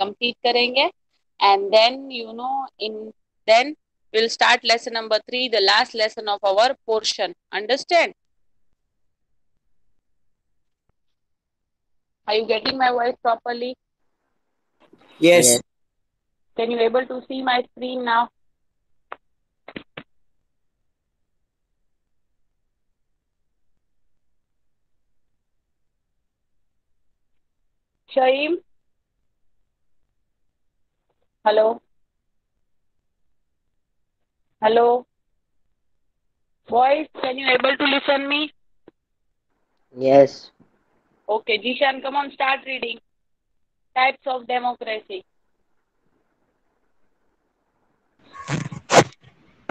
Complete करेंगे and then you know in then will start lesson number three the last lesson of our portion understand are you getting my voice properly Yes. yes. Can you able to see my screen now? Hello? Hello? Boys, can you able to listen me? Yes. Okay, Jishan, come on, start reading. Types of democracy.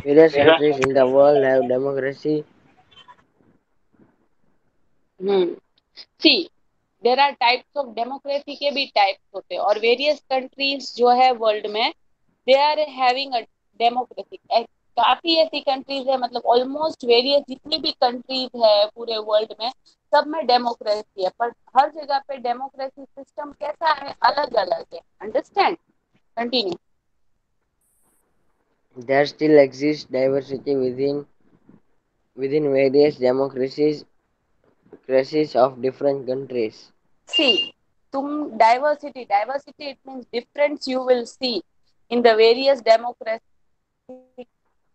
Various countries in the world have democracy. Hmm. See, there are types of democracy के भी types होते हैं और various countries जो है world में they are having a democracy काफ़ी ऐसी कंट्रीज़ है मतलब ऑलमोस्ट वेरियस जितनी भी कंट्रीज़ है पूरे वर्ल्ड में, सब में डेमोक्रेसी है। पर हर जगह पे डेमोक्रेसी सिस्टम कैसा है? अलग अलग है। Understand continue There still exists diversity within within various democracies democracies of different countries. See तुम diversity diversity it means difference you will see in the various democracy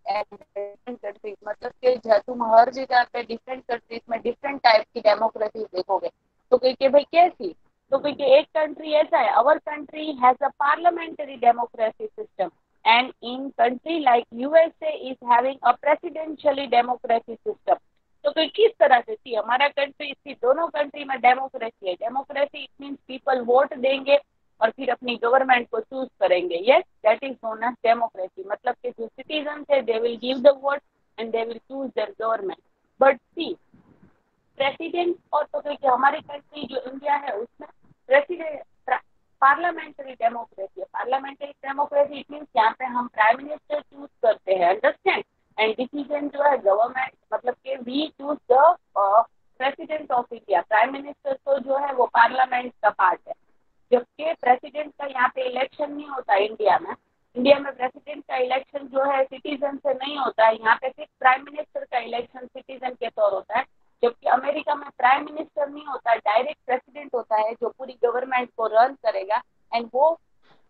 countries मतलब कि तुम हर जगह पे डिफरेंट कंट्रीज़ में डिफरेंट टाइप की democracy देखोगे तो कही भाई कैसी? तो कही एक कंट्री ऐसा है our country has a parliamentary democracy system and in country like USA is having a presidentially democracy system तो फिर किस तरह से थी? हमारा कंट्री थी दोनों कंट्री में डेमोक्रेसी है। Democracy it means people vote देंगे और फिर अपनी गवर्नमेंट को चूज़ करेंगे। Yes that is known as democracy मतलब कि जो सिटीजन है they will give the vote and they will choose their government but see president और तो क्योंकि हमारी कंट्री जो इंडिया है, उसमें प्रेसिडेंट पार्लियामेंट्री डेमोक्रेसी है। पार्लियामेंट्री डेमोक्रेसी इट मीन्स यहाँ पे हम प्राइम मिनिस्टर चूज़ करते हैं। अंडरस्टैंड एंड डिसीज़न जो है गवर्नमेंट मतलब कि we choose the president of India prime minister तो जो है, वो पार्लियामेंट का पार्ट है. जबकि प्रेसिडेंट का यहाँ पे इलेक्शन नहीं होता इंडिया में. इंडिया में प्रेसिडेंट का इलेक्शन जो है सिटीजन से नहीं होता है. यहाँ पे सिर्फ़ प्राइम मिनिस्टर का इलेक्शन सिटीजन के तौर होता है. जबकि अमेरिका में प्राइम मिनिस्टर नहीं होता डायरेक्ट प्रेसिडेंट होता है, जो पूरी गवर्नमेंट को रन करेगा. एंड वो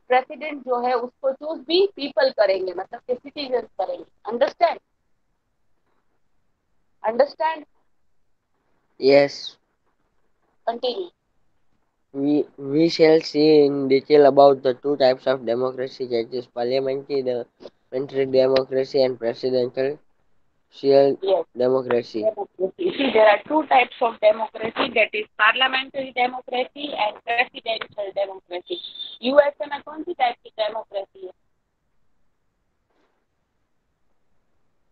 प्रेसिडेंट जो है उसको चूज़ भी पीपल करेंगे मतलब कि सिटीजन करेंगे understand understand Yes. Continue We we shall see in detail about the two types of democracy that is parliamentary democracy and presidential Yes. democracy. democracy. See, there are two types of democracy that is parliamentary democracy and presidential democracy. USA में कौन सी type की democracy है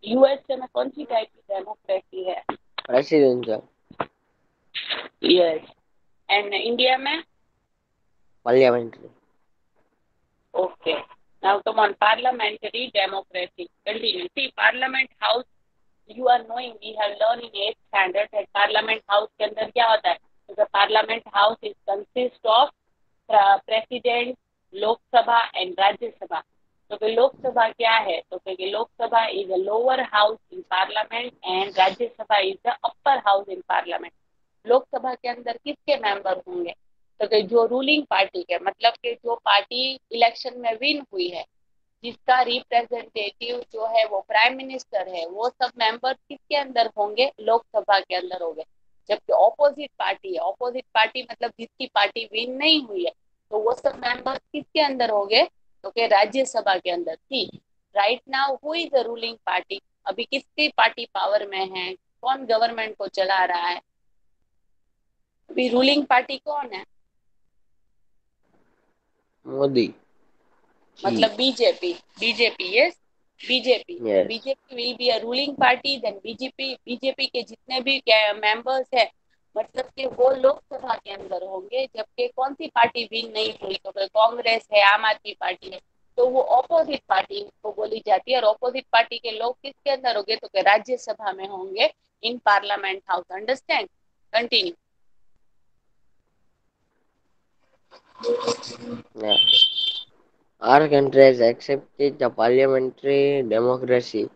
USA में कौन सी type की democracy है Presidential. यस एंड इंडिया में Parliamentary. Okay. Now come on, parliamentary democracy. Continue. See, Parliament House, you are knowing we have learn in eight standard है पार्लियामेंट हाउस के अंदर क्या होता है? Parliament house is consist of president Lok Sabha and Rajya Sabha तो फिर लोकसभा क्या है? तो क्योंकि Lok Sabha is a lower house in parliament and Rajya Sabha is a upper house in parliament Lok Sabha के अंदर किसके मेंबर होंगे? तो कि जो रूलिंग पार्टी के मतलब के जो पार्टी इलेक्शन में विन हुई है जिसका रिप्रेजेंटेटिव जो है वो प्राइम मिनिस्टर है, वो सब मेंबर किसके अंदर होंगे? लोकसभा के अंदर होंगे। जबकि ऑपोजिट पार्टी है। ऑपोजिट पार्टी मतलब जिसकी पार्टी विन नहीं हुई है तो वो सब मेंबर किसके अंदर होंगे? तो कि राज्यसभा के अंदर। थी right now who is the ruling party अभी किसकी पार्टी पावर में है? कौन गवर्नमेंट को चला रहा है? अभी रूलिंग पार्टी कौन है? Modi. मतलब BJP BJP yes BJP BJP will be a ruling party then BJP BJP के जितने भी मेंबर्स है मतलब कि वो लोकसभा के अंदर होंगे जबकि कौन सी पार्टी विन नहीं हुई तो कांग्रेस है आम आदमी पार्टी है तो वो ऑपोजिट पार्टी को बोली जाती है और ऑपोजिट पार्टी के लोग किसके अंदर होंगे तो कि राज्यसभा में होंगे in parliament house understand continue Our country has accepted the parliamentary democracy.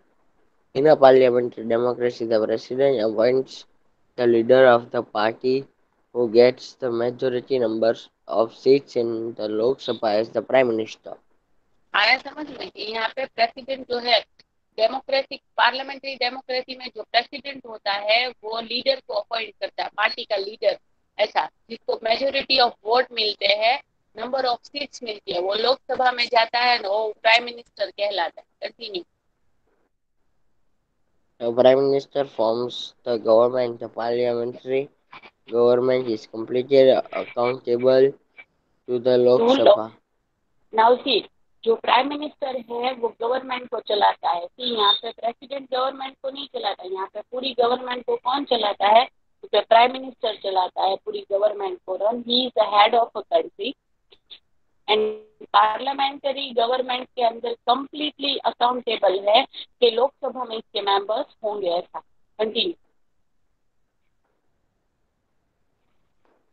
In a parliamentary democracy, the president appoints the leader of the party who gets the majority numbers of seats in the Lok Sabha as the prime minister. आया समझ में यहाँ पे president जो है democratic parliamentary democracy में जो president होता है वो लीडर को अपॉइंट करता है पार्टी का लीडर ऐसा जिसको मेजोरिटी ऑफ़ वोट मिलते हैं नंबर ऑफ़ सीट्स मिलती है। वो लोकसभा में जाता है वो प्राइम मिनिस्टर कहलाता है। Continue prime minister forms the government. The parliamentary government is completely accountable to the Lok Sabha. Now see जो प्राइम मिनिस्टर है वो गवर्नमेंट को चलाता है। सी यहाँ पे प्रेसिडेंट गवर्नमेंट को नहीं चलाता यहाँ पे पूरी गवर्नमेंट को कौन चलाता है? तो प्राइम मिनिस्टर चलाता है पूरी गवर्नमेंट को। Run he is the head of a country and parliamentary government के अंदर कंप्लीटली अकाउंटेबल है कि लोकसभा में इसके मेंबर्स होंगे ऐसा। Continue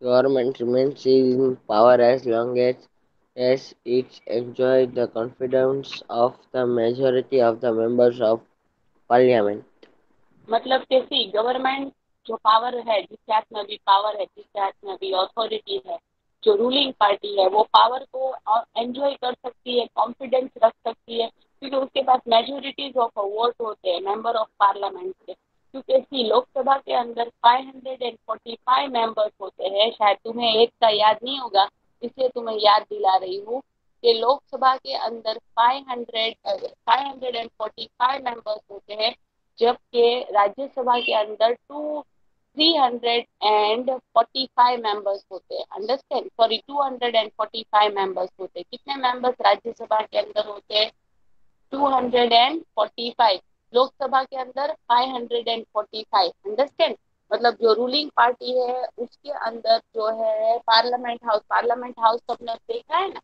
Government remains in power as long as, as it enjoys the confidence of the majority of the members of parliament. मतलब कैसी? गवर्नमेंट जो पावर है जिसके हाथ में भी पावर है जिसके हाथ में भी अथॉरिटी है जो रूलिंग पार्टी है, वो पावर को एंजॉय कर सकती है कॉन्फिडेंस रख सकती है, क्योंकि उसके पास मेजोरिटीज ऑफ़ वोट होते हैं मेंबर ऑफ़ पार्लियामेंट के। क्योंकि इसी लोकसभा के अंदर 545 मेंबर्स होते हैं, शायद तुम्हें एक का याद नहीं होगा, इसलिए तुम्हें याद दिला रही हूँ कि लोकसभा के अंदर 500 545 मेंबर्स होते हैं, जबकि राज्यसभा के अंदर टू 345 मेंबर्स होते हैं। अंडरस्टैंड सॉरी 245 मेंबर्स होते हैं। कितने मेंबर्स राज्यसभा के अंदर होते हैं? 245 लोकसभा के अंदर 545 अंडरस्टैंड मतलब जो रूलिंग पार्टी है, उसके अंदर जो है पार्लियामेंट हाउस पार्लियामेंट हाउस सबने देखा है ना?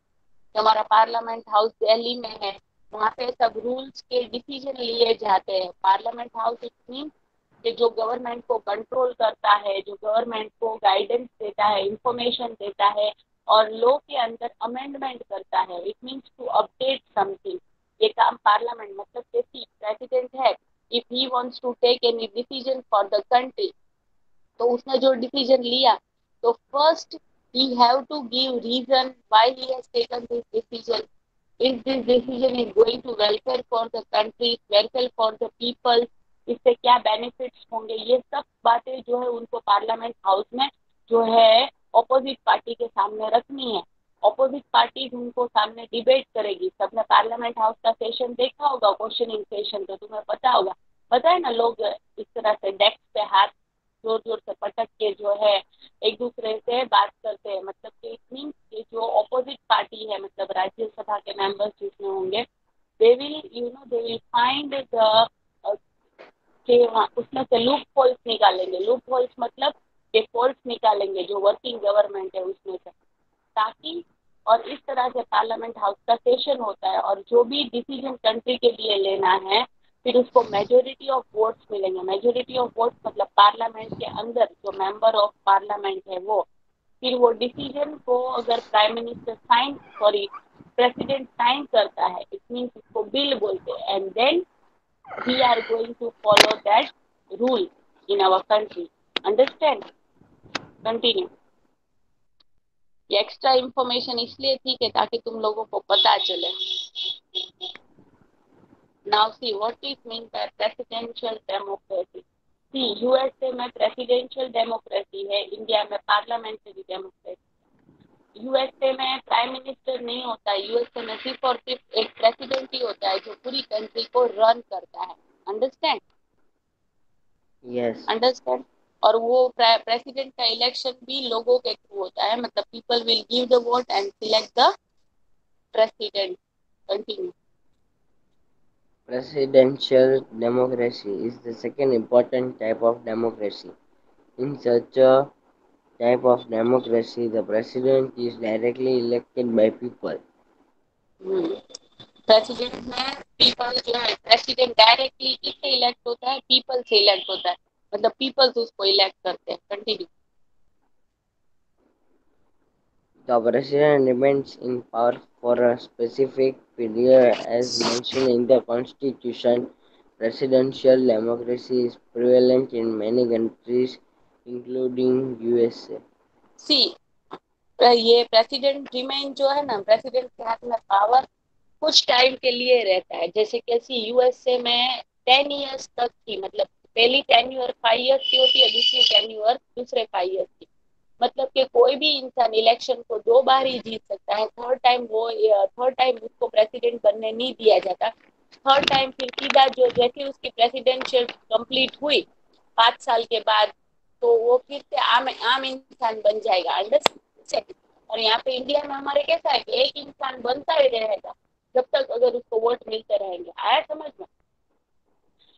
कि हमारा पार्लियामेंट हाउस दिल्ली में है। वहाँ पे सब रूल्स के डिसीज़न लिए जाते हैं। पार्लियामेंट हाउस इट मीन कि जो गवर्नमेंट को कंट्रोल करता है, जो गवर्नमेंट को गाइडेंस देता है इंफॉर्मेशन देता है और लॉ के अंदर अमेंडमेंट करता है it means to update something ये काम पार्लियामेंट मतलब जैसी प्रेसिडेंट है if he wants to take any decision for the country तो उसने जो डिसीज़न लिया तो first he have to give reason why he has taken this decision. Is this decision is going to welfare for the country, welfare for the people इससे क्या benefits होंगे? ये सब बातें जो है उनको पार्लियामेंट हाउस में जो है ऑपोजिट पार्टी के सामने रखनी है। ऑपोजिट पार्टी उनको सामने डिबेट करेगी। सबने पार्लियामेंट हाउस का सेशन देखा होगा क्वेश्चनिंग सेशन तो तुम्हें पता होगा। पता है ना, लोग इस तरह से डेस्क पे हाथ ज़ोर ज़ोर से पटक के जो है एक दूसरे से बात करते हैं। मतलब कि इट मीन्स जो ऑपोजिट पार्टी है मतलब राज्यसभा के मेंबर्स जिसमें होंगे they will you know they will find the कि वहाँ उसमें से लूप होल्स निकालेंगे। लूप होल्स मतलब के फॉल्ट निकालेंगे, जो वर्किंग गवर्नमेंट है उसमें से। ताकि, और इस तरह से पार्लियामेंट हाउस का सेशन होता है, और जो भी डिसीज़न कंट्री के लिए लेना है, फिर उसको मेजोरिटी ऑफ़ वोट्स मिलेंगे। मेजोरिटी ऑफ़ वोट्स मतलब पार्लियामेंट के अंदर जो मेंबर ऑफ़ पार्लियामेंट है वो, फिर वो डिसीज़न को अगर prime minister sign sorry president sign करता है इट मीन्स उसको बिल बोलते हैं। And then we are going to follow that rule in our country. Understand? Continue. ये एक्स्ट्रा इंफॉर्मेशन इसलिए थी कि ताकि तुम लोगों को पता चले now see what is mean by presidential democracy see USA में प्रेसिडेंशियल डेमोक्रेसी है इंडिया में पार्लियामेंट्री डेमोक्रेसी यूएसए में प्राइम मिनिस्टर नहीं होता है यूएसए में सिर्फ़ और सिर्फ़ एक प्रेसिडेंट ही होता है जो पूरी कंट्री को रन करता है। Understand Yes. अंडरस्टैंड और वो प्रेसिडेंट का इलेक्शन भी लोगों के थ्रू होता है। मतलब people will give the vote and select the president continue Presidential democracy is the second important type of democracy. In such a type of democracy, the president is directly elected by people. President में people जो है president directly किससे elect होता है people से elect होता है मतलब पीपल्स उसको इलेक्ट करते हैं continue The president remains in power for a specific period as mentioned in the constitution. Presidential democracy is prevalent in many countries Including USA. See ये प्रेसिडेंट रिमेन जो है ना प्रेसिडेंट के हाथ में पावर कुछ टाइम के लिए रहता है। जैसे कैसी यूएसए में टेन इयर्स तक की मतलब पहली टेन्यूअर फाइव इयर्स की होती है, दूसरी टेन्यूअर दूसरे फाइव इयर्स की। मतलब कि कोई भी इंसान इलेक्शन को दो बार ही जीत सकता है। थर्ड टाइम वो थर्ड टाइम उसको प्रेसिडेंट बनने नहीं दिया जाता। थर्ड टाइम फिर सीधा जो, जैसे उसकी प्रेसिडेंशियल कंप्लीट हुई, पाँच साल के बाद तो वो फिर से आम आम इंसान बन जाएगा अंडरस्टैंड और यहाँ पे इंडिया में हमारे कैसा है कि एक इंसान बनता ही रहेगा, जब तक अगर उसको वोट मिलते रहेंगे। आया समझ में?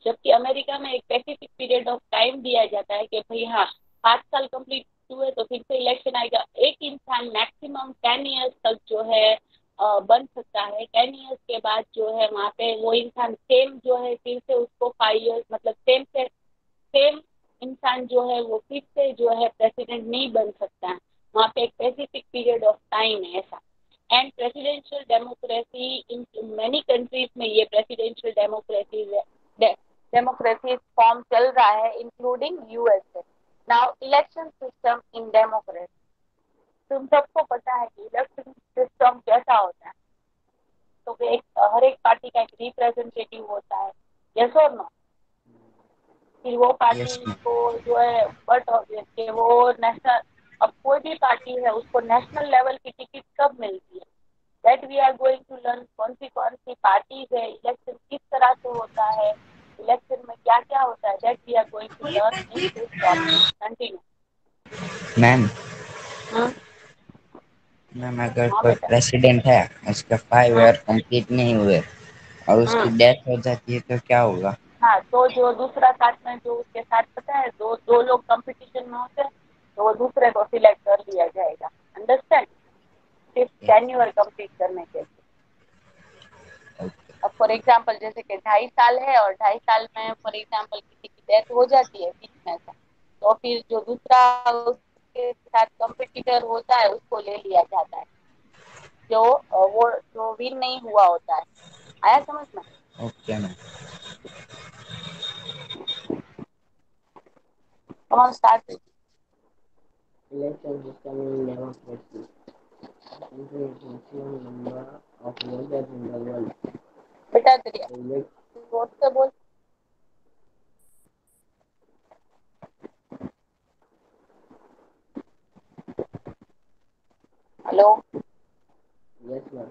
जबकि अमेरिका में एक स्पेसिफिक पीरियड ऑफ़ टाइम दिया जाता है कि भाई हाँ पाँच साल कंप्लीट हुए तो फिर से इलेक्शन आएगा। एक इंसान मैक्सिमम टेन ईयर्स तक जो है बन सकता है। टेन ईयर्स के बाद जो है वहाँ पे वो इंसान सेम जो है, फिर से उसको फाइव ईयर्स मतलब सेम से सेम इंसान जो है वो फिर से जो है प्रेसिडेंट नहीं बन सकता। है वहाँ पे एक स्पेसिफिक पीरियड ऑफ़ टाइम है ऐसा। And presidential democracy in many countries में ये प्रेसिडेंशियल डेमोक्रेसी डेमोक्रेसी फॉर्म चल रहा है including USA now election system in democracy तुम सबको पता है कि इलेक्शन सिस्टम कैसा होता है। तो एक, हर एक पार्टी का एक रिप्रेजेंटेटिव होता है। यस और नो फिर वो पार्टी yes, को जो है बट ऑब्वियस वो नेशनल अब कोई भी पार्टी है उसको नेशनल लेवल की टिकट कब मिलती है? That we are going to learn कौन सी कौन सी पार्टीज़ है इलेक्शन किस तरह से होता है इलेक्शन में क्या क्या होता है that we are going to learn in this topic continue ma'am ma'am अगर कोई प्रेसिडेंट है उसके फाइव ईयर कंप्लीट नहीं हुए और उसकी डेथ हो जाती है तो क्या होगा? हाँ तो जो दूसरा साथ में जो उसके साथ पता है दो दो लोग कंपटीशन में होते हैं तो वो दूसरे को सिलेक्ट कर लिया जाएगा। अंडरस्टैंड सिर्फ़ टेन्यूअर कंप्लीट करने के लिए। अब फॉर एग्ज़ाम्पल जैसे कि ढाई साल है और ढाई साल में फॉर एग्ज़ाम्पल किसी की डेथ हो जाती है बीच में से तो फिर जो दूसरा उसके साथ कंपटीटर होता है उसको ले लिया जाता है। जो वो जो विन नहीं हुआ होता है। आया समझ में? Okay ma'am Come on, start. Election system in democracy. Country is maximum number of voters in the world. बेटा तेरी जोर से बोल हेलो Yes, ma'am.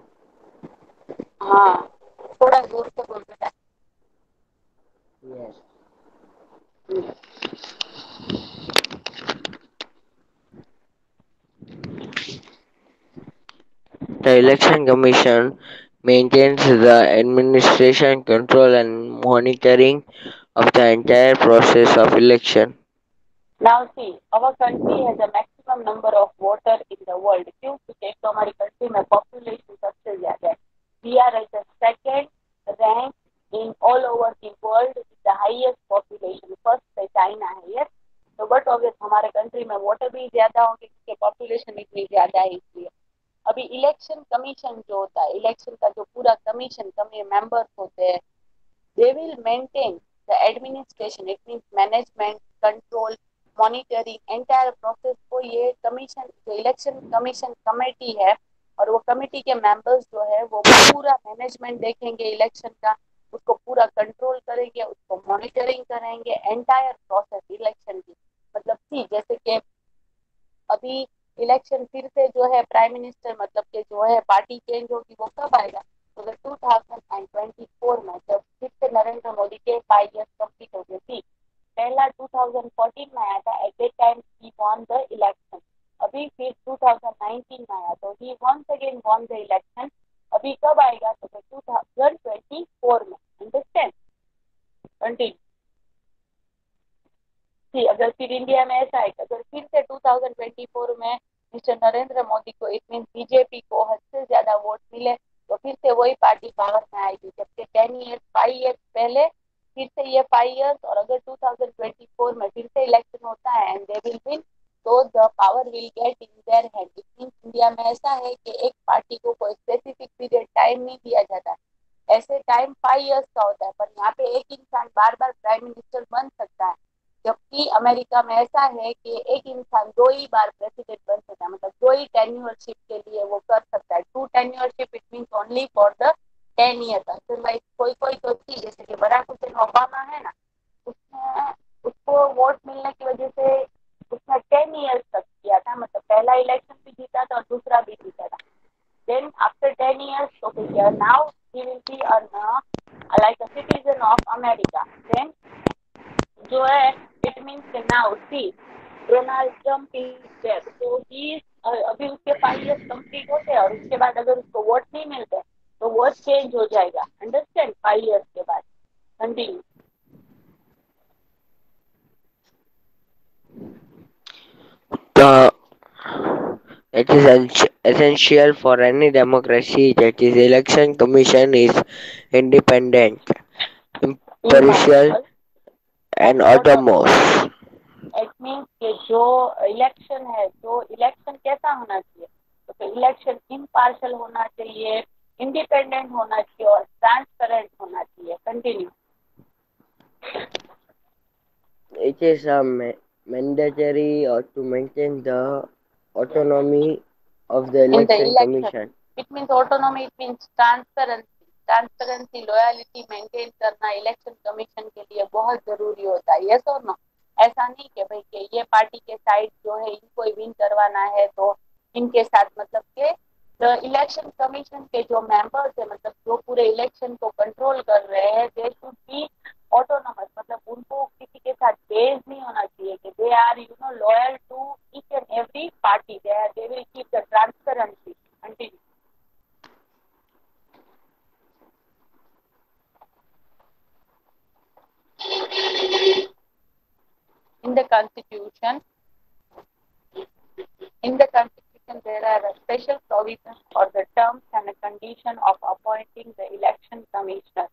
हाँ थोड़ा जोर से बोल बेटा Yes. The Election Commission maintains the administration, control and monitoring of the entire process of election. Now see, our country has a maximum number of voters in the world. क्यों क्योंकि एक तो हमारी कंट्री में पॉपुलेशन सबसे ज्यादा है We are at the second rank in all over the world with the highest population. First पे चाइना है yes. तो बट ऑब्वियस हमारे कंट्री में वोटर भी ज्यादा होंगे क्योंकि पॉपुलेशन इतनी ज्यादा है इसलिए अभी इलेक्शन कमीशन जो होता है इलेक्शन का जो पूरा कमीशन कमी मेंबर्स होते हैं they will maintain the administration it means management control monitoring entire process को ये कमीशन जो इलेक्शन कमीशन कमेटी है और वो कमेटी के मेंबर्स जो है, वो पूरा मैनेजमेंट देखेंगे इलेक्शन का, उसको पूरा कंट्रोल करेंगे, उसको मॉनिटरिंग करेंगे एंटायर प्रोसेस इलेक्शन की। मतलब सी जैसे कि अभी इलेक्शन फिर से जो है प्राइम मिनिस्टर मतलब के जो है पार्टी चेंज होगी वो कब आएगा? तो two thousand and twenty four में जब फिर से नरेंद्र मोदी के फाइव ईयर्स कंप्लीट हो गए थी पहला 2014 में आया था at that time he won the election अभी फिर 2019 में आया तो ही once again won the election अभी कब आएगा? तो टू थाउज़ेंड ट्वेंटी फोर में अंडरस्टैंड कंटिन्यू अगर फिर इंडिया में ऐसा है अगर फिर से 2024 में मिस्टर नरेंद्र मोदी को इट मीन बीजेपी को हद से ज़्यादा वोट मिले तो फिर से वही पार्टी पावर में आएगी। जबकि टेन ईयर्स फाइव ईयर्स पहले फिर से ये फाइव ईयर्स और अगर 2024 में फिर से इलेक्शन होता है एंड दे विल विन तो the power will get in their hand it means India में ऐसा है कि एक पार्टी को कोई स्पेसिफिक पीरियड टाइम नहीं दिया जाता। ऐसे टाइम फाइव इयर्स का होता है, पर यहाँ पे एक इंसान बार बार प्राइम मिनिस्टर बन सकता है। जबकि अमेरिका में ऐसा है कि एक इंसान दो ही बार प्रेसिडेंट बन सकता है मतलब दो ही टेन्यूअरशिप के लिए वो कर सकता है। Two tenureship it mean only for the ten year otherwise कोई कोई तो थी, जैसे कि बराक हुसैन ओबामा है ना, उसने उसको वोट मिलने की वजह से उसने टेन ईयर्स तक किया था मतलब पहला इलेक्शन भी जीता था और दूसरा भी जीता था। देन आफ्टर टेन ईयर्स तो फिर now he will be like a citizen of America then जो है it means now see Donald Trump is there तो ही अभी उसके फाइव ईयर्स कंप्लीट होते हैं और उसके बाद अगर उसको वोट नहीं मिलते तो वोट चेंज हो जाएगा। अंडरस्टैंड फाइव ईयर्स के बाद। Continue The it is essential for any democracy that is election commission is independent, impartial? And autonomous it means कि जो इलेक्शन है तो इलेक्शन कैसा होना चाहिए? तो इलेक्शन इम्पार्शल होना चाहिए इंडिपेंडेंट होना चाहिए और ट्रांसपेरेंट होना चाहिए। Continue it is a mandatory और to maintain the autonomy of the election commission it means autonomy it means transparent transparency loyalty maintain करना इलेक्शन कमीशन के लिए बहुत ज़रूरी होता है यस और नो ऐसा नहीं कि भाई कि ये पार्टी के साइड जो है, इनको विन करवाना है तो इनके साथ मतलब के इलेक्शन कमीशन के जो मेंबर्स है मतलब जो पूरे इलेक्शन को कंट्रोल कर रहे हैं दे शुड बी ऑटोनोमस मतलब उनको किसी के साथ बेस नहीं होना चाहिए कि they are you know loyal to each and every party they are they will keep the transparency continue in the constitution in the constitution there are special provisions for the terms and condition of appointing the election commissioner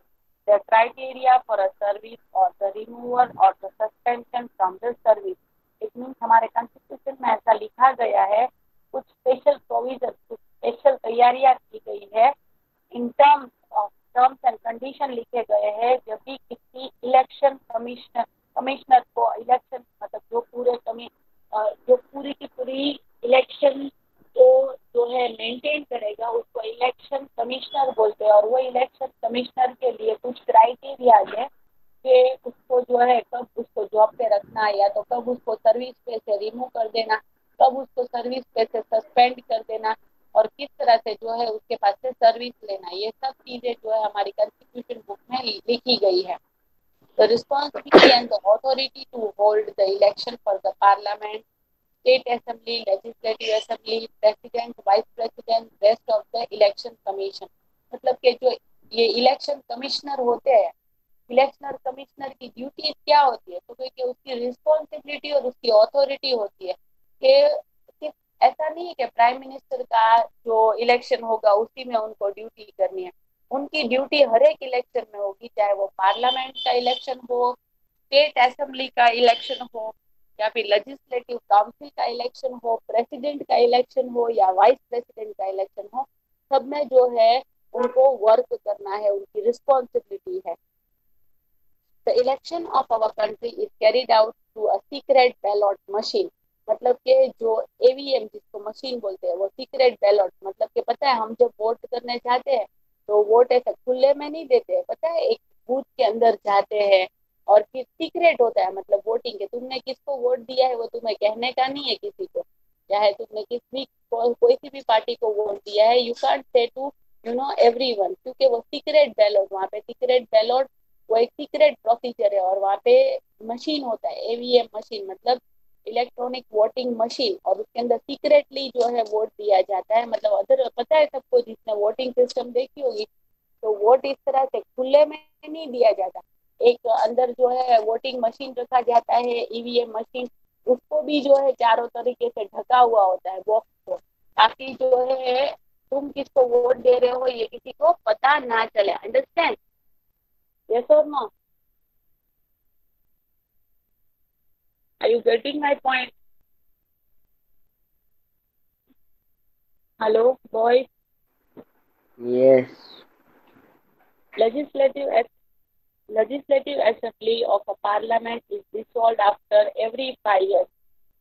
the criteria for a service or the removal or the suspension from the service it means हमारे constitution में ऐसा लिखा गया है कुछ special provisions कुछ special तैयारियाँ की गई है in terms of terms and condition लिखे गए हैं जब भी किसी इलेक्शन कमिश्नर कमिश्नर को इलेक्शन मतलब जो पूरे कमी जो पूरी की पूरी इलेक्शन को जो है मेंटेन करेगा उसको इलेक्शन कमिश्नर बोलते हैं और वो इलेक्शन कमिश्नर के लिए कुछ क्राइटेरिया है कि उसको जो है कब उसको जॉब पे रखना या तो कब उसको सर्विस पे से रिमूव कर देना कब उसको सर्विस पे से सस्पेंड कर देना और किस तरह से जो है उसके पास से सर्विस लेना ये सब चीज़ें जो है हमारी कॉन्स्टिट्यूशन बुक में लिखी गई है the responsibility and the authority to hold the election for the parliament, state assembly, legislative assembly, president, vice president, rest of the election commission. मतलब कि जो ये इलेक्शन कमिश्नर होते हैं इलेक्शनर कमिश्नर की ड्यूटी क्या होती है? तो कि उसकी रिस्पॉन्सिबिलिटी और उसकी अथॉरिटी होती है कि सिर्फ़ ऐसा नहीं है कि प्राइम मिनिस्टर का जो इलेक्शन होगा, उसी में उनको ड्यूटी करनी है। उनकी ड्यूटी हर एक इलेक्शन में होगी, चाहे वो पार्लियामेंट का इलेक्शन हो स्टेट असेंबली का इलेक्शन हो, या फिर लेजिस्लेटिव काउंसिल का इलेक्शन हो प्रेसिडेंट का इलेक्शन हो, या वाइस प्रेसिडेंट का इलेक्शन हो, सब में जो है उनको वर्क करना है उनकी रिस्पॉन्सिबिलिटी है। The election of our country is carried out through a secret ballot machine मतलब कि जो एवीएम जिसको मशीन बोलते हैं वो सीक्रेट बैलॉट मतलब कि पता है हम जब वोट करने जाते हैं तो वोट ऐसा खुले में नहीं देते। पता है एक बूथ के अंदर जाते हैं और फिर सीक्रेट होता है मतलब वोटिंग के। तुमने किसको वोट दिया है वो तुम्हें कहने का नहीं है किसी को। चाहे तुमने किस भी को, कोई सी भी पार्टी को वोट दिया है you can't say to you know every one क्योंकि वो सीक्रेट बैलॉट वहाँ पे सीक्रेट बैलॉट वो एक सीक्रेट प्रोसीजर है और वहाँ पे मशीन होता है एवीएम मशीन मतलब इलेक्ट्रॉनिक वोटिंग मशीन और उसके अंदर सीक्रेटली जो है वोट दिया जाता है। मतलब अदर, पता है सबको जिसने वोटिंग सिस्टम देखी होगी तो वोट इस तरह से खुले में नहीं दिया जाता। एक अंदर जो है वोटिंग मशीन रखा जाता है ईवीएम मशीन उसको भी जो है चारों तरीके से ढका हुआ होता है बॉक्स को, ताकि जो है तुम किसको वोट दे रहे हो ये किसी को पता ना चले अंडरस्टैंड यस और no are you getting my point hello boy legislative legislative assembly of a parliament is dissolve after every five year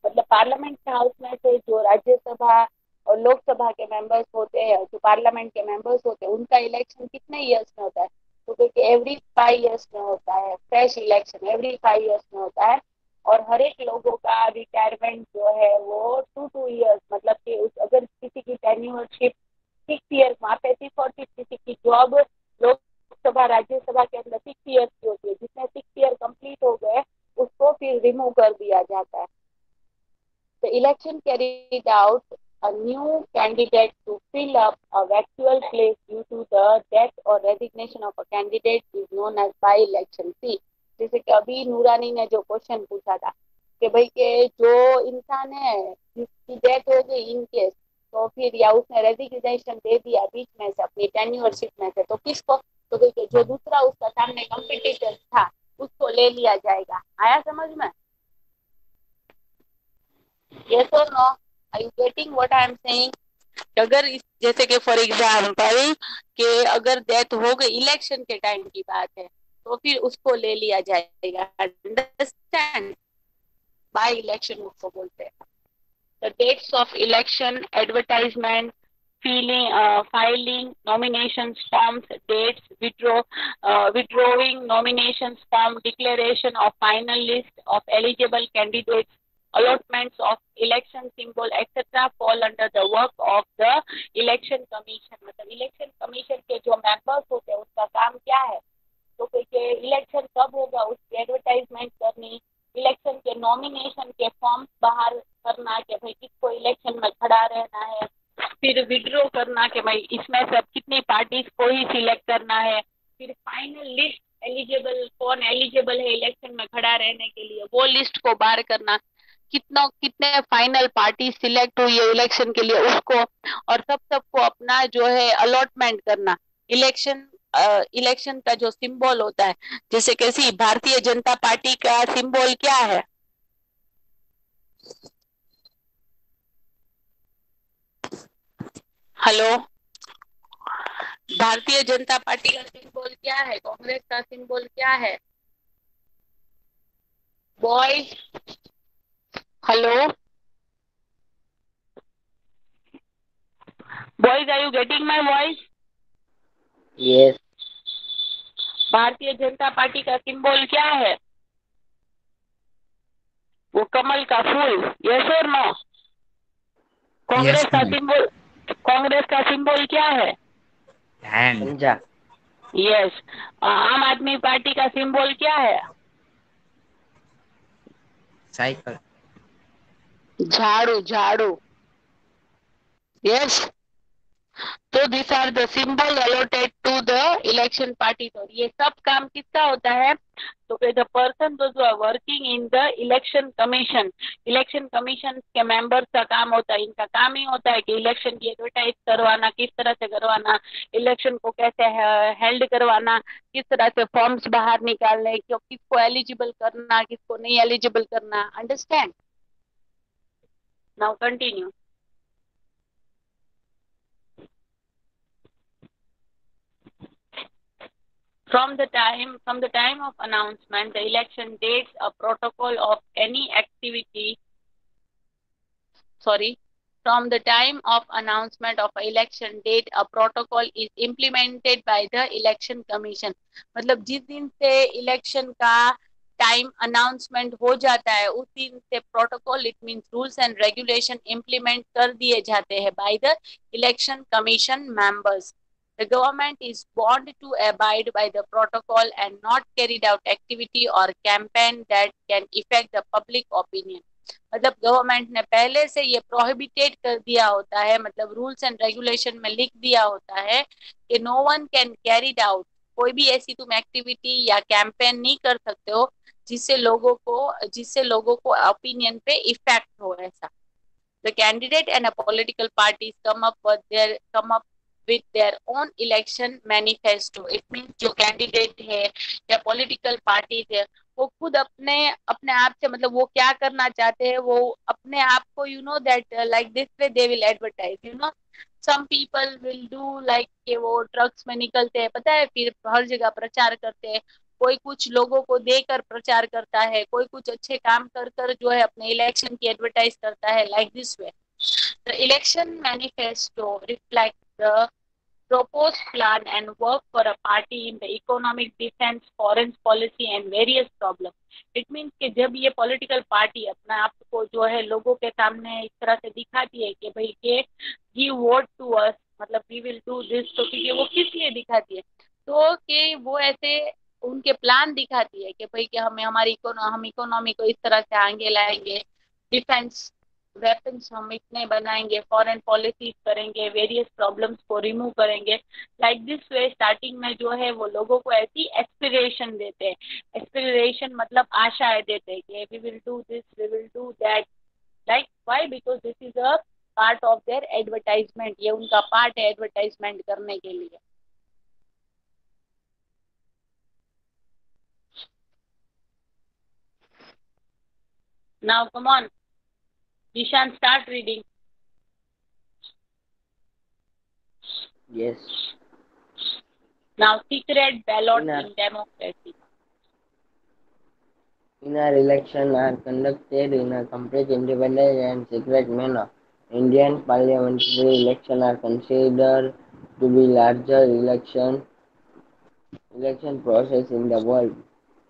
मतलब पार्लियामेंट के हाउस में से जो राज्यसभा और लोकसभा के मेंबर्स होते हैं जो पार्लियामेंट के मेंबर्स होते हैं, उनका इलेक्शन कितने इयर्स में होता है? तो क्योंकि एवरी फाइव इयर्स में होता है fresh election every five years में होता है। और हर एक लोगों का रिटायरमेंट जो है, वो टू टू इयर्स मतलब कि उस, अगर किसी की टेन्यूअरशिप सिक्स ईयर्स वहाँ पे थी फोर्टी किसी की जॉब लोकसभा, राज्यसभा के अंदर सिक्स ईयर्स की होती है। जिसमें सिक्स ईयर कंप्लीट हो गए, उसको फिर रिमूव कर दिया जाता है। The election carried out a new candidate to fill up a vacant place due to the death or resignation of a candidate is known as by election. See, जैसे कि अभी नूरानी ने जो क्वेश्चन पूछा था कि भाई के जो इंसान है जिसकी डेथ हो गई इन केस तो फिर या उसने रेजिग्नेशन दे दिया बीच में से अपनी टेन्योरशिप में से तो किसको? तो भाई जो दूसरा उसका सामने कंपिटिटर था उसको ले लिया जाएगा। आया समझ में? Yes or no? I you getting what I am saying अगर इस जैसे कि फॉर एग्ज़ाम्पल के अगर डेथ हो गई इलेक्शन के टाइम की बात है तो फिर उसको ले लिया जाएगा। अंडरस्टैंड बाय इलेक्शन उसको बोलते हैं। The dates of election advertisement feeling filing nomination forms dates withdrawing nomination form declaration of final list of eligible candidate allotments of election symbol etc fall under the work of the election commission. मतलब election commission के जो members होते हैं उसका काम क्या है? तो कि इलेक्शन कब होगा? उसकी एडवर्टाइजमेंट करनी इलेक्शन के नॉमिनेशन के फॉर्म्स बाहर करना कि भाई किसको इलेक्शन में खड़ा रहना है? फिर विड्रॉ करना कि भाई इसमें से अब कितनी पार्टीज़ को ही सिलेक्ट करना है? फिर फाइनल लिस्ट एलिजिबल कौन एलिजिबल है इलेक्शन में खड़ा रहने के लिए? वो लिस्ट को बाहर करना। कितना, कितने फाइनल पार्टी सिलेक्ट हुई है इलेक्शन के लिए उसको और सब सबको अपना जो है अलॉटमेंट करना। इलेक्शन इलेक्शन का जो सिंबल होता है, जैसे कैसी भारतीय जनता पार्टी का सिंबल क्या है? हेलो भारतीय जनता पार्टी का सिंबल क्या है? कांग्रेस का सिंबल क्या है? Boys Hello? Boys, are you getting my voice? Yes. भारतीय जनता पार्टी का सिंबल क्या है? वो कमल का फूल यस और नो कांग्रेस का सिंबल कांग्रेस का सिंबल क्या है? यस आम आदमी पार्टी का सिंबल क्या है? साइकिल झाड़ू झाड़ू। यस तो this are the symbol allotted to the election party और ये सब काम किसका होता है? तो द पर्सन जो are working in the election commission election commission के मेंबर्स का काम होता है, इनका काम ही होता है कि इलेक्शन की एडवर्टाइज करवाना, किस तरह से करवाना इलेक्शन को कैसे हेल्ड करवाना, किस तरह से फॉर्म्स बाहर निकालने किसको एलिजिबल करना, किसको नहीं एलिजिबल करना। Understand Now continue. From the time from the time of announcement, the election dates, a protocol of any activity. Sorry. From the time of announcement of election date, a protocol is implemented by the election commission. मतलब जिस दिन से election का time announcement हो जाता है, उस दिन से protocol it mean rules and regulation implement कर दिए जाते हैं by the election commission members The government is bound to abide by the protocol and not carried out activity or campaign that can affect the public opinion. मतलब government ने पहले से ये prohibited कर दिया होता है मतलब रूल्स एंड रेगुलेशन में लिख दिया होता है कि no one can carried out कोई भी ऐसी तुम एक्टिविटी या कैंपेन नहीं कर सकते हो जिससे लोगों को, जिससे लोगों को ओपिनियन पे इफ़ेक्ट हो ऐसा। The candidate and a political parties come up with their come up with their own election manifesto it mean जो कैंडिडेट है या पॉलिटिकल पार्टीज़ है, वो खुद अपने अपने आप से मतलब वो क्या करना चाहते हैं, वो अपने आप को you know that like this way they will advertise you know some people will do like के वो ट्रक्स में निकलते हैं, पता है, फिर हर जगह प्रचार करते हैं। कोई कुछ लोगों को देकर प्रचार करता है, कोई कुछ अच्छे काम कर कर जो है अपने इलेक्शन की एडवर्टाइज करता है like this way the election manifesto reflect the proposed plan and work for a party in the economic defense, foreign policy and various problems it means कि जब ये पॉलिटिकल पार्टी अपना आप को जो है लोगों के सामने इस तरह से दिखाती है कि भाई के गिव वोट टू अस मतलब वी विल डू दिस तो क्योंकि वो किस लिए दिखाती है? तो कि वो ऐसे उनके प्लान दिखाती है कि भाई कि हमें, हमारी हम इकोनॉमी को इस तरह से आगे लाएँगे। डिफेंस वेपन्स हम इतने बनाएँगे फॉरेन पॉलिसीज़ करेंगे वेरियस प्रॉब्लम्स को रिमूव करेंगे। लाइक दिस वे स्टार्टिंग में जो है वो लोगों को ऐसी एस्पिरेशन देते हैं। एस्पिरेशन मतलब आशाएँ देते हैं कि we will do this we will do that like why because this is a part of their advertisement ये उनका पार्ट है एडवर्टाइजमेंट करने के लिए। Now, come on. Ishan, start reading. Yes. Now, secret ballot In our- in democracy. In our election are conducted in a complete independent and secret manner. Indian parliamentary election are considered to be larger election election process in the world.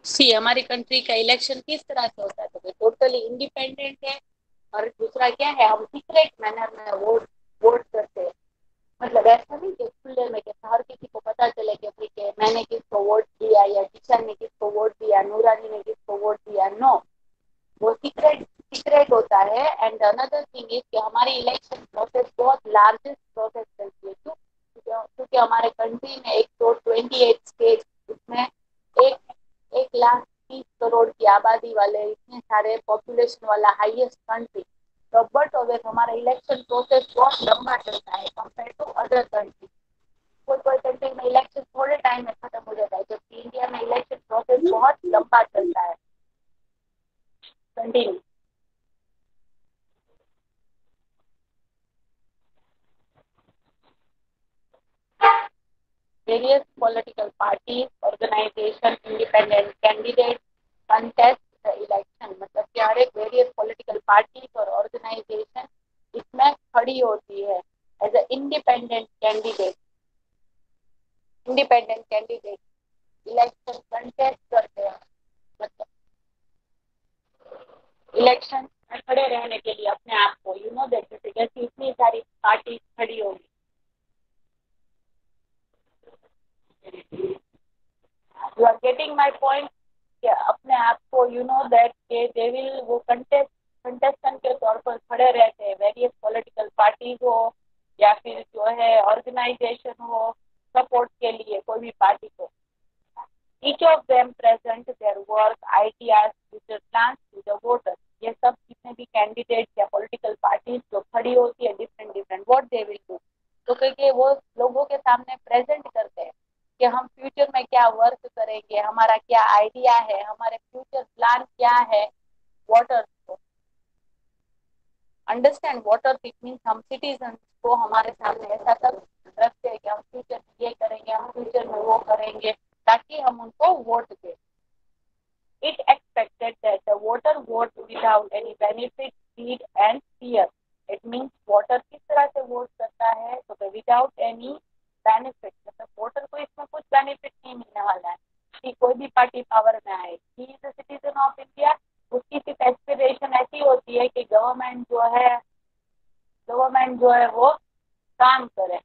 सी, हमारी country का election किस तरह से होता है? तो totally independent है। और दूसरा क्या है, हम सीक्रेट मैनर में वोट वोट करते हैं। मतलब ऐसा नहीं कि खुले में कि हर किसी को पता चले कि भाई मैंने किसको वोट दिया या किशन ने किसको वोट दिया, नूरानी ने किसको वोट दिया। नो वो सीक्रेट सीक्रेट होता है। एंड अनदर थिंग इज़ कि हमारी इलेक्शन प्रोसेस बहुत लार्जेस्ट प्रोसेस चलती है। क्यों? क्योंकि हमारे कंट्री में एक सौ ट्वेंटी एट स्टेट उसमें लाख तीस करोड़ की आबादी वाले इतने सारे पॉपुलेशन वाला हाईएस्ट कंट्री तो बट अगर हमारा इलेक्शन प्रोसेस बहुत लंबा चलता है कंपेयर टू अदर कंट्री कोई कोई कंट्री में इलेक्शन थोड़े टाइम में खत्म हो जाता है, जबकि इंडिया में इलेक्शन प्रोसेस बहुत लंबा चलता है. Continue various political parties, organization, independent candidates contest the election. मतलब कि हर एक various political parties और organization इसमें खड़ी होती है as a independent candidate. Independent candidate election contest करते हैं मतलब इलेक्शन में खड़े रहने के लिए अपने आप को यू नो दैट जैसे इतनी सारी पार्टी खड़ी होगी you are getting my point अपने आप को यू नो दैट के दे विल वो कंटेस्ट कंटेस्टेंट के तौर पर खड़े रहते हैं। वेरियस पॉलिटिकल पार्टीज़ हो, या फिर जो है ऑर्गेनाइजेशन हो सपोर्ट के लिए कोई भी पार्टी को। Each of them present their work, ideas future plans to the voters ये सब जितने भी कैंडिडेट या पॉलिटिकल पार्टीज़ जो खड़ी होती है different different what they will do तो क्योंकि वो लोगों के सामने प्रेजेंट करते हैं। कि हम फ्यूचर में क्या वर्क करेंगे हमारा क्या आइडिया है हमारे फ्यूचर प्लान क्या है वाटर को। अंडरस्टैंड वाटर इट मीन्स हम सिटीजन को हमारे सामने ऐसा सब रखते हैं कि हम फ्यूचर में ये करेंगे हम फ्यूचर में वो करेंगे ताकि हम उनको वोट दें। It expected that the voter vote without any benefit, greed and fear. It means voter किस तरह से वोट करता है? तो विदाउट एनी बेनिफिट मतलब वोटर को इसमें कुछ बेनिफिट नहीं मिलने वाला है। कि कोई भी पार्टी पावर में आए। सिटीजन ऑफ़ इंडिया उसकी सिर्फ़ एस्पिरेशन ऐसी होती है कि गवर्नमेंट जो है गवर्नमेंट जो है वो काम करे।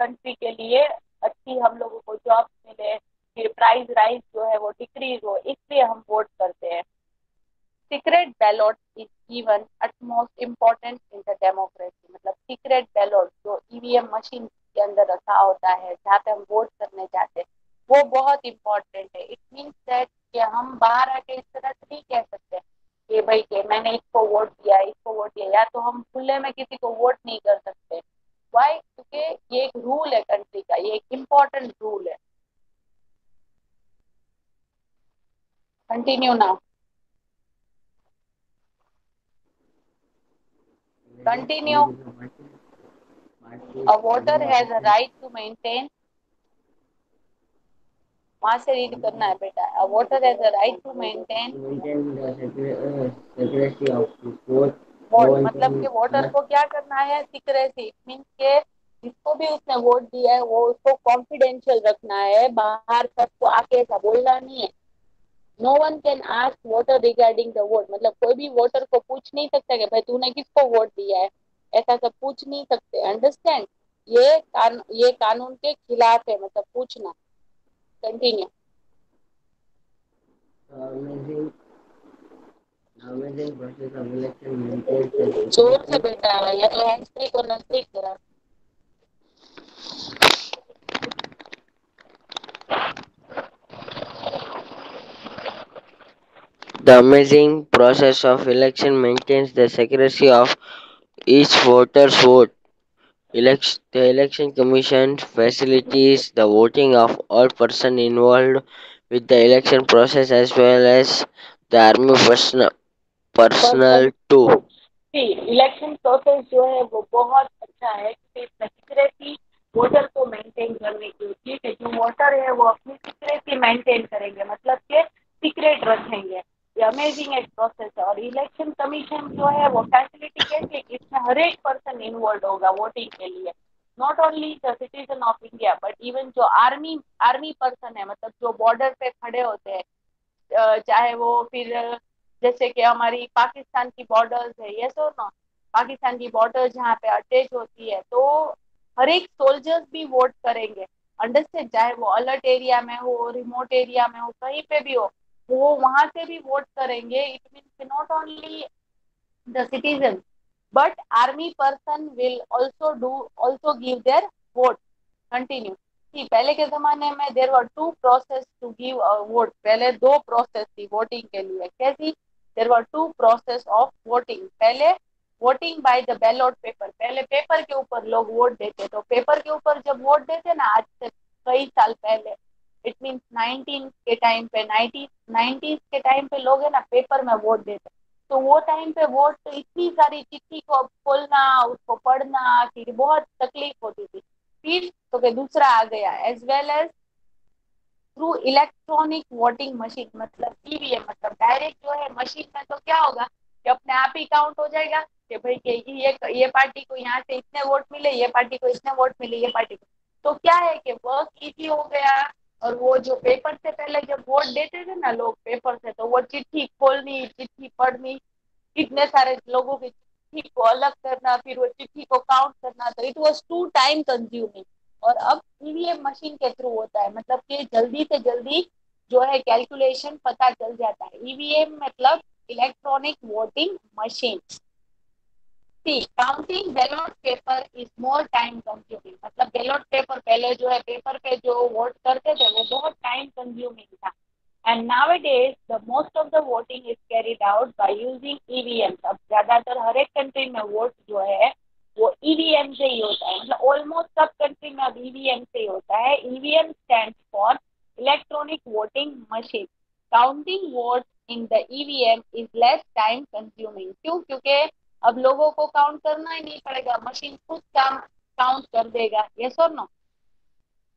कंट्री के लिए अच्छी हम लोगों को जॉब मिले, फिर प्राइस राइज जो है वो डिक्रीज हो, इसलिए हम वोट करते हैं। Secret ballot is even utmost important in the democracy मतलब सीक्रेट बैलॉट जो ईवीएम मशीन के अंदर रखा होता है, जहाँ पे हम वोट करने जाते हैं, वो बहुत इम्पोर्टेंट है। इट मीन्स दैट कि हम बाहर आके इस तरह से नहीं कह सकते कि भाई के मैंने इसको वोट दिया, इसको वोट दिया, या तो हम खुले में किसी को वोट नहीं कर सकते। वाई क्योंकि ये एक रूल है कंट्री का, ये एक इम्पोर्टेंट रूल है। Continue now. Continue. A voter has a right to maintain. वहाँ से रीड करना है बेटा. A voter has a right to maintain. Maintain the secre- uh, secrecy of his vote. Vote मतलब कि वोटर को क्या करना है? सिक्रेसी मीन्स के जिसको भी उसने वोट दिया है वो उसको कॉन्फिडेंशियल रखना है. बाहर सबको आके ऐसा बोलना नहीं है. No one can ask voter regarding the vote मतलब कोई भी वोटर को पूछ नहीं सकता कि भाई तूने किसको वोट दिया है? ऐसा सब पूछ नहीं सकते अंडरस्टैंड ये कान, ये कानून के खिलाफ है मतलब पूछना कंटिन्यू ज़ोर से बेटा या तो हैंड फ्री को नज़दीक करा The amazing process of election maintains the secrecy of each voter's vote. Elect- the election commission facilitates the voting of all persons involved with the election process as well as the army personnel, personnel too. Election process जो है वो बहुत अच्छा है क्योंकि secrecy voter को maintain करने की होती है कि जो वोटर है वो अपनी सिक्रेसी मेंटेन करेंगे मतलब कि सीक्रेट रखेंगे अमेजिंग एक प्रोसेस है और इलेक्शन कमीशन जो है, वो फैसिलिटी कैसी कि इसमें हर एक पर्सन इन्वॉल्व होगा वोटिंग के लिए। Not only the citizen of India but even जो आर्मी आर्मी पर्सन है मतलब जो बॉर्डर पे खड़े होते हैं चाहे वो फिर, जैसे कि हमारी पाकिस्तान की बॉर्डर्स है ये सो ना पाकिस्तान की बॉर्डर जहाँ पे अटैच होती है तो हर एक सोल्जर्स भी वोट करेंगे। अंडरस्टैंड चाहे वो अलर्ट एरिया में हो रिमोट एरिया में हो, कहीं पे भी हो वो वहाँ से भी वोट करेंगे. It means not only the citizen but army person will also do also give their vote continue पहले के जमाने में there were two process to give vote पहले दो प्रोसेस थी वोटिंग के लिए. कैसी? There were two process of voting पहले voting by the ballot paper पहले पेपर के ऊपर लोग वोट देते. तो पेपर के ऊपर जब वोट देते ना, आज से कई साल पहले इट मीन्स नाइनटीन के टाइम पे नाइनटी नाइन्टीज के टाइम पे लोग है ना पेपर में वोट देते तो वो टाइम पे वोट तो इतनी सारी चिट्ठी को खोलना, उसको पढ़ना, फिर बहुत तकलीफ़ होती थी। फिर तो के दूसरा आ गया as well as through electronic voting machine मतलब ईवीएम मतलब डायरेक्ट जो है मशीन में तो क्या होगा कि अपने आप ही काउंट हो जाएगा कि भाई ये ये पार्टी को यहाँ से इतने वोट मिले, ये पार्टी को इतने वोट मिले, ये पार्टी को। तो क्या है कि वर्क इजी हो गया और वो जो पेपर से पहले जब वोट देते थे ना लोग पेपर से तो वो चिट्ठी खोलनी, चिट्ठी पढ़नी, इतने सारे लोगों की चिट्ठी को अलग करना, फिर वो चिट्ठी को काउंट करना तो it was too time consuming और अब ईवीएम मशीन के थ्रू होता है मतलब कि जल्दी से जल्दी जो है कैलकुलेशन पता चल जाता है। ईवीएम मतलब electronic voting machine see counting ballot paper is more time consuming मतलब बैलॉट पेपर पहले जो है पेपर पे जो वोट करते थे, वो बहुत टाइम कंज्यूमिंग था। And nowadays, the most of the voting is carried out by using EVM अब ज़्यादातर हर एक कंट्री में वोट जो है, वो ईवीएम से ही होता है। मतलब ऑलमोस्ट सब कंट्री में अब ईवीएम से ही होता है। EVM stand for electronic voting machine counting vote in the EVM is less time consuming क्यों? क्योंकि अब लोगों को काउंट करना ही नहीं पड़ेगा मशीन खुद काम काउंट कर देगा ये और no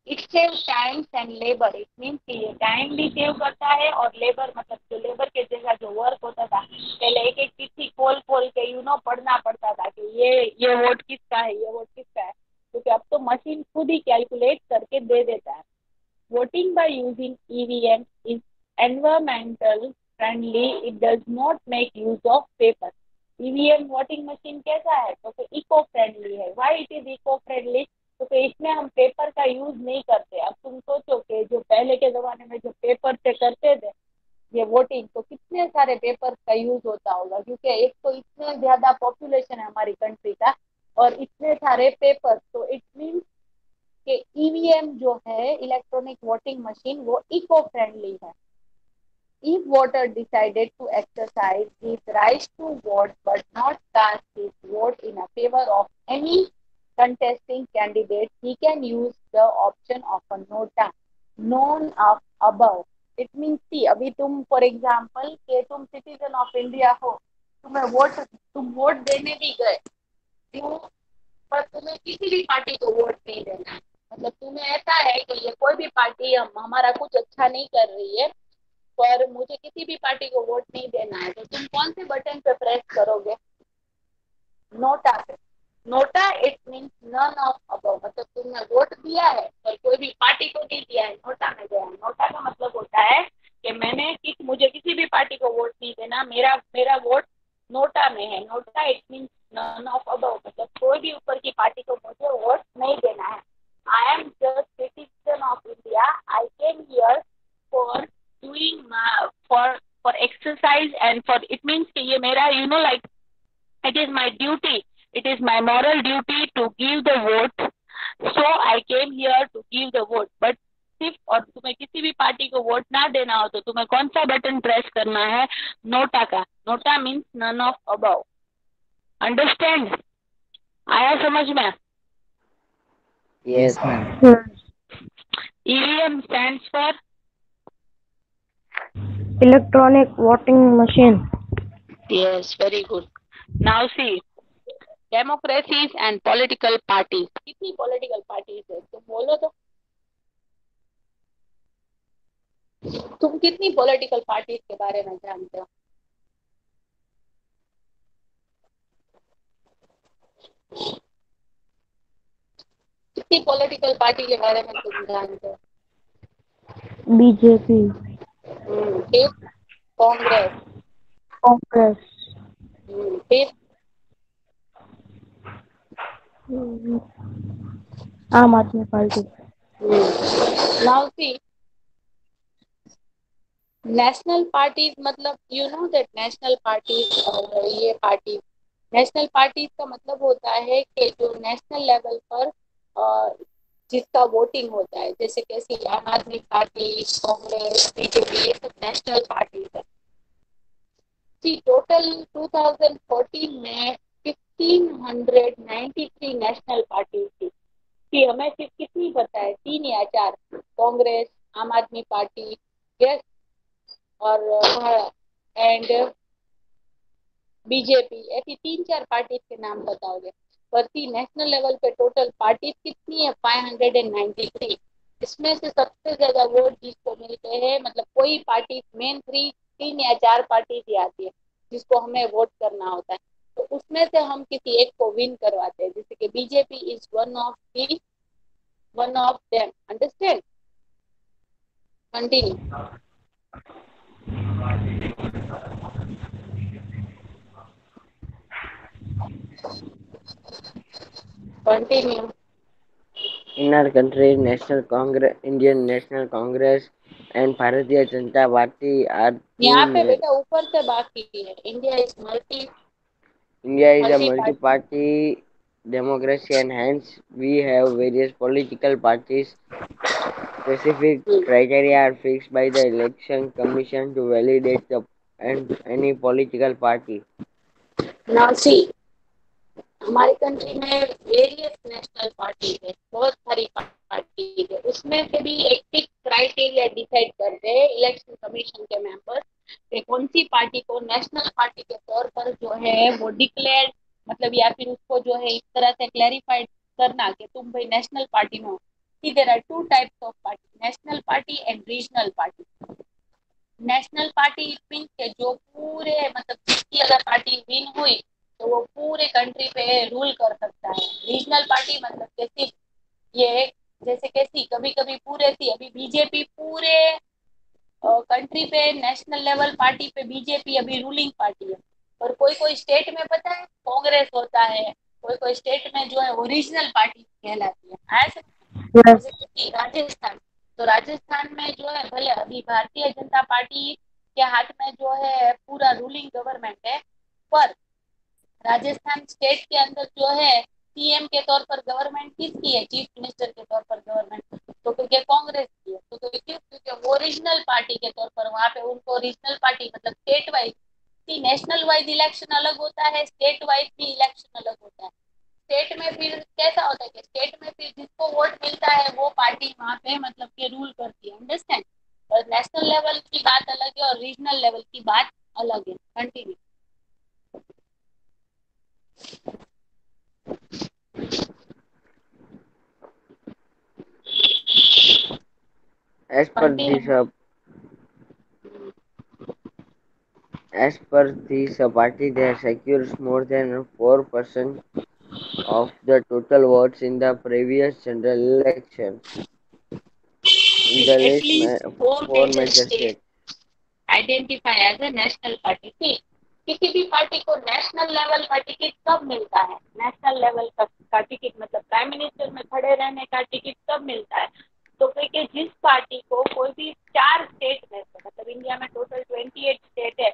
it save times and labour it means कि ये टाइम भी सेव करता है और लेबर मतलब जो लेबर के जैसा जो वर्क होता था, पहले एक एक चिट्ठी खोल खोल के यू नो पढ़ना पड़ता था कि ये ये वोट किसका है, ये वोट किसका है? क्योंकि अब तो मशीन खुद ही कैलकुलेट करके दे देता है। Voting by using EVM is environmental friendly it does not make use of paper EVM voting machine कैसा है? तो इको फ्रेंडली है। Why it is eco friendly तो क्योंकि इसमें हम पेपर का यूज़ नहीं करते। अब तुम सोचो कि जो पहले के जमाने में जो पेपर से करते थे, ये वोटिंग तो कितने सारे पेपर का यूज़ होता होगा? क्योंकि एक तो इतने ज़्यादा पॉपुलेशन है हमारी कंट्री का और इतने सारे पेपर तो इट मीन्स कि ईवीएम जो है इलेक्ट्रॉनिक वोटिंग मशीन वो इको फ्रेंडली है। If voter decided to exercise his right to vote but not cast his vote in a favor of any contesting candidate, he can use the option of a nota known of above. It means see, अभी तुम for example के तुम citizen of India हो तुम्हें vote तुम vote देने भी गए पर तुम्हें किसी भी पार्टी को वोट नहीं देना है मतलब तुम्हें ऐसा है कि ये कोई भी पार्टी हम हमारा कुछ अच्छा नहीं कर रही है पर मुझे किसी भी पार्टी को वोट नहीं देना है तो तुम कौन से बटन पे प्रेस करोगे? नोटा पे। NOTA it mean none of above मतलब तुमने वोट दिया है, पर कोई भी पार्टी को नहीं दिया है, नोटा में गया है। नोटा का मतलब होता है कि मैंने कि मुझे किसी भी पार्टी को वोट नहीं देना, मेरा मेरा वोट नोटा में है। NOTA it mean none of above मतलब कोई भी ऊपर की पार्टी को मुझे वोट नहीं देना है। I am just citizen of India I came here for doing for for exercise and for it means कि ये मेरा you know like it is my duty it is my moral duty to give the vote. So i came here to give the vote. But सिर्फ़ और तुम्हें किसी भी party को vote ना देना हो तो तुम्हें कौन सा बटन प्रेस करना है? नोटा का। NOTA means none of above understand आया समझ में? Yes ma'am. EVM stands for electronic voting machine yes very good now see democracies and political parties कितनी political parties है तुम बोलो तो तुम कितनी पॉलिटिकल पार्टीज़ के बारे में जानते हो कितनी पॉलिटिकल पार्टी के बारे में तुम जानते हो बीजेपी हम्म, फिर कांग्रेस कांग्रेस फिर Aam Aadmi Party. Now see national parties मतलब you know that national parties और ये पार्टी नेशनल पार्टीज़ का मतलब होता है कि जो नेशनल लेवल पर जिसका वोटिंग होता है जैसे कैसी आम आदमी पार्टी, कांग्रेस बीजेपी ये सब नेशनल पार्टी है। जी टोटल 2014 में 1593 नेशनल पार्टी थी। कि हमें सिर्फ़ कितनी पता है तीन या चार। कांग्रेस, आम आदमी पार्टी यस और एंड बीजेपी ऐसी तीन चार पार्टी के नाम बताओगे? प्रति नेशनल लेवल पे टोटल पार्टी कितनी है? 593 इसमें से सबसे ज़्यादा वोट जिसको मिलते हैं मतलब कोई पार्टी मेन थ्री तीन या चार पार्टी ही आती है, जिसको हमें वोट करना होता है। तो उसमें से हम किसी एक को विन करवाते हैं। जैसे कि BJP is one of the one of them understand continue Continue in our country national congress indian national congress and bharatiya janata party are two यहाँ पे ma- बेटा ऊपर से बाकी है India is multi india is a multi-party. multi-party democracy and hence we have various political parties specific criteria are fixed by the election commission to validate the and any political party now see हमारी country में various national party है, बहुत सारी party है। उसमें से भी एक फिक्स क्राइटेरिया डिसाइड करते हैं इलेक्शन कमीशन के मेंबर कि कौन सी पार्टी को नेशनल पार्टी के तौर पर जो है वो डिक्लेयर मतलब या फिर उसको जो है इस तरह से क्लैरिफाइड करना कि तुम भाई नेशनल पार्टी में हो। See there are two types of party national party and regional party national party it mean के जो पूरे मतलब जिसकी अगर पार्टी विन हुई तो वो पूरे कंट्री पे रूल कर सकता है। रीजनल पार्टी मतलब कैसी ये जैसे कैसी कभी कभी पूरे थी अभी बीजेपी पूरे कंट्री पे नेशनल लेवल पार्टी पे बीजेपी अभी रूलिंग पार्टी है। और कोई कोई स्टेट में पता है कांग्रेस होता है कोई कोई स्टेट में जो है ओरिजिनल पार्टी कहलाती है। कि राजस्थान तो राजस्थान में जो है भले अभी भारतीय जनता पार्टी के हाथ में जो है पूरा रूलिंग गवर्नमेंट है पर राजस्थान स्टेट के अंदर जो है सीएम के तौर पर गवर्नमेंट किसकी है? चीफ मिनिस्टर के तौर पर गवर्नमेंट तो क्योंकि कांग्रेस की है तो क्योंकि क्यों? क्योंकि वो रीजनल पार्टी के तौर पर वहाँ पे उनको रीजनल पार्टी मतलब state wise national wise election अलग होता है स्टेट वाइज भी इलेक्शन अलग होता है। स्टेट में फिर कैसा होता है कि स्टेट में फिर जिसको वोट मिलता है, वो पार्टी वहाँ पे मतलब के रूल करती है अंडरस्टैंड और नेशनल लेवल की बात अलग है और रीजनल लेवल की बात अलग है continue As per this, uh, as per this uh, party, they secures more than four percent of the total votes in the previous general election. In the at list, least ma- four four major major states states. Identify as a national party थी किसी भी party को national level का ticket कब मिलता है? National level का, ticket मतलब प्राइम मिनिस्टर में खड़े रहने का टिकट कब मिलता है? तो क्योंकि जिस पार्टी को कोई भी चार स्टेट में से मतलब इंडिया में टोटल 28 स्टेट है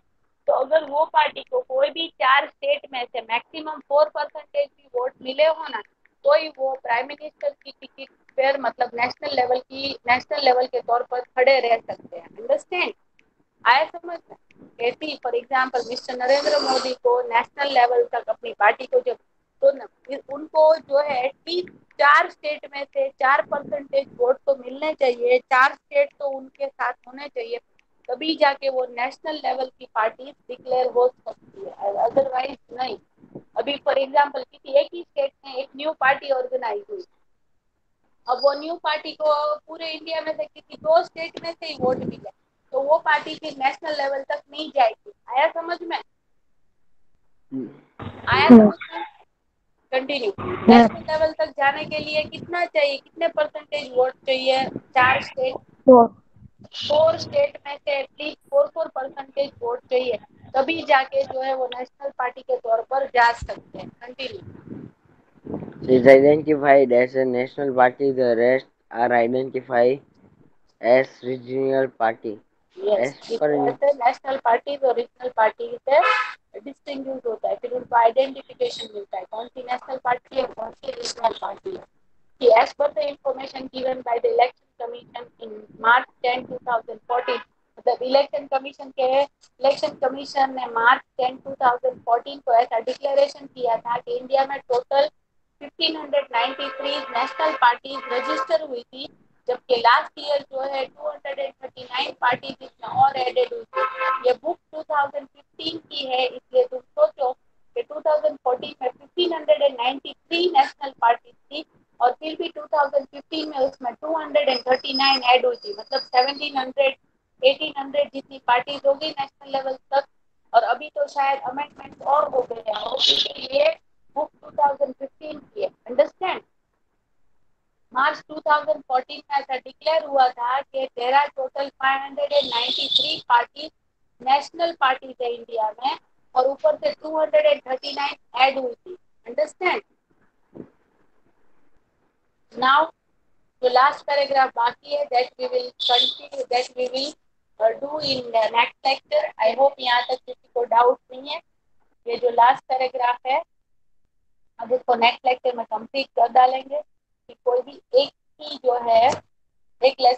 तो अगर वो पार्टी को कोई भी चार स्टेट में से मैक्सिमम फोर परसेंटेज भी वोट मिले हो ना तो ही वो प्राइम मिनिस्टर की टिकट पर मतलब नेशनल लेवल की नेशनल लेवल के तौर पर खड़े रह सकते हैं अंडरस्टैंड आया समझ में कहती for example mister Narendra Modi को नेशनल लेवल तक अपनी पार्टी को जब तो उनको जो है एटलीस्ट चार स्टेट में से चार परसेंटेज वोट तो मिलने चाहिए, चार स्टेट तो उनके साथ होने चाहिए, तभी जाके वो नेशनल लेवल की पार्टी डिक्लेयर हो सकती है। अदरवाइज़ नहीं। अभी फॉर एग्ज़ाम्पल किसी एक ही स्टेट में एक न्यू पार्टी ऑर्गेनाइज हुई। अब वो न्यू पार्टी को पूरे इंडिया में से किसी दो स्टेट में से ही वोट मिले। तो वो पार्टी फिर नेशनल लेवल तक नहीं जाएगी। आया समझ में? आया समझ में? कंटिन्यू नेशनल लेवल तक जाने के लिए कितना चाहिए? कितने परसेंटेज वोट चाहिए? चार स्टेट फोर फोर स्टेट में से at least four four percentage vote चाहिए। तभी जाके जो है वो नेशनल पार्टी के तौर पर जा सकते हैं। Continue is identified as a national party. The rest are identified as regional party. National party और रीजनल पार्टी से डिस्टिंग्विश होता है फिर उनको आइडेंटिफिकेशन मिलता है कौन सी नेशनल पार्टी है कौन सी रीजनल पार्टी है कि as per the information given by the election commission in march 10 2014 मतलब इलेक्शन कमीशन के इलेक्शन कमीशन ने मार्च 10 2014 को ऐसा डिक्लेरेशन किया था कि इंडिया में टोटल 1593 नेशनल पार्टीज़ रजिस्टर हुई थी जबकि लास्ट ईयर जो है 239 पार्टीज़ इसमें और एडेड हुई ये बुक 2015 की है, इसलिए तुम सोचो कि 2014 में 1593 नेशनल पार्टीज़ थी और फिर भी 2015 में उसमें 239 ऐड हुई थी। मतलब 1700 1800 जितनी पार्टीज़ होगी नेशनल लेवल तक। और अभी तो शायद अमेंडमेंट और हो गए हैं ये बुक 2015 की है। अंडरस्टैंड मार्च 2014 में ऐसा डिक्लेयर हुआ था कि तेरह टोटल 593 पार्टी नेशनल पार्टी थे इंडिया में, और ऊपर से 239 ऐड हुई थी। अंडरस्टैंड नाउ जो लास्ट पैराग्राफ बाकी है that we will continue that we will do in next lecture I hope यहाँ तक किसी को डाउट नहीं है। ये जो लास्ट पैराग्राफ है, अब उसको नेक्स्ट लेक्चर में कंप्लीट कर डालेंगे। कोई भी एक ही जो है एक लेसन